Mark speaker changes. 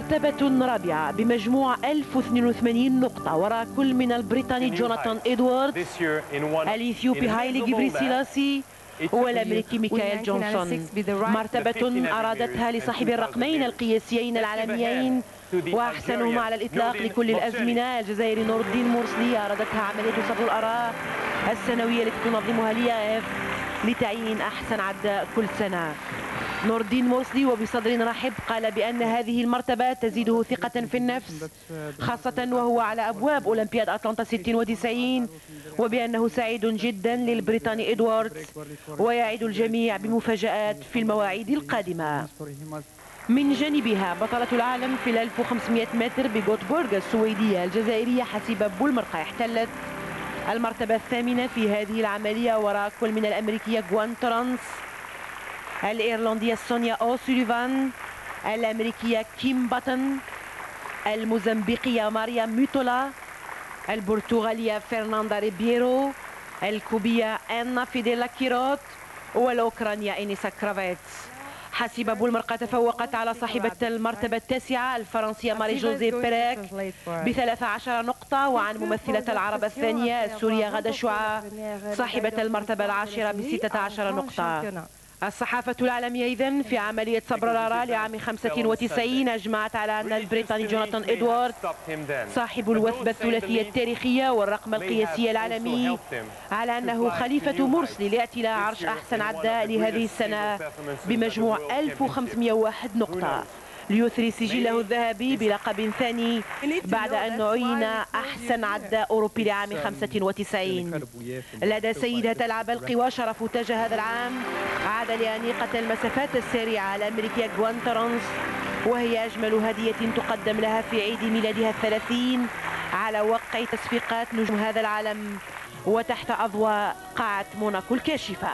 Speaker 1: المرتبة الرابعة بمجموع 1082 نقطة وراء كل من البريطاني جوناثان إدواردز الإثيوبي هايلي جبري سيلاسي والأمريكي ميكائيل جونسون. مرتبة أرادتها لصاحب الرقمين القياسيين العالميين وأحسنهما على الإطلاق لكل الأزمنة. الجزائري نور الدين مرسلي أرادتها عملية سبر الآراء السنوية التي تنظمها الإياف لتعيين أحسن عداء كل سنة. نور الدين مرسلي وبصدر رحب قال بأن هذه المرتبة تزيده ثقة في النفس خاصة وهو على أبواب أولمبياد أتلانتا 96 وبأنه سعيد جدا للبريطاني إدواردز ويعد الجميع بمفاجآت في المواعيد القادمة. من جانبها بطلة العالم في ال 1500 متر بغوتبورغ السويدية الجزائرية حسيبة بولمرقة احتلت المرتبة الثامنة في هذه العملية وراء كل من الأمريكية جوان ترانس الإيرلندية سونيا أوسوليفان الأمريكية كيم باتن الموزمبيقية ماريا ميتولا البرتغالية فرناندا ريبيرو الكوبية أنا فيديلا كيرو والأوكرانية إنيسا كرافيتس. حسيبة بولمرقة تفوقت على صاحبة المرتبة التاسعة الفرنسية ماري جوزي بيريك بثلاث عشر نقطة وعن ممثلة العرب الثانية السورية غادة شعاع صاحبة المرتبة العاشرة بستة عشر نقطة. الصحافة العالمية إذن في عملية صبرارة لعام 95 أجمعت على أن البريطاني جوناثان إدوارد صاحب الوثبة الثلاثية التاريخية والرقم القياسي العالمي على أنه خليفة مرسلي لاعتلاء عرش أحسن عداء لهذه السنة بمجموع 1501 نقطة. ليثري سجله الذهبي بلقب ثاني بعد أن عين أحسن عداء أوروبي لعام 95 لدى سيدات ألعاب القوى شرف تاج هذا العام عاد لأنيقة المسافات السريعة الأمريكية غوين تورنس وهي أجمل هدية تقدم لها في عيد ميلادها الثلاثين على وقع تصفيقات نجوم هذا العالم وتحت أضواء قاعة موناكو الكاشفة.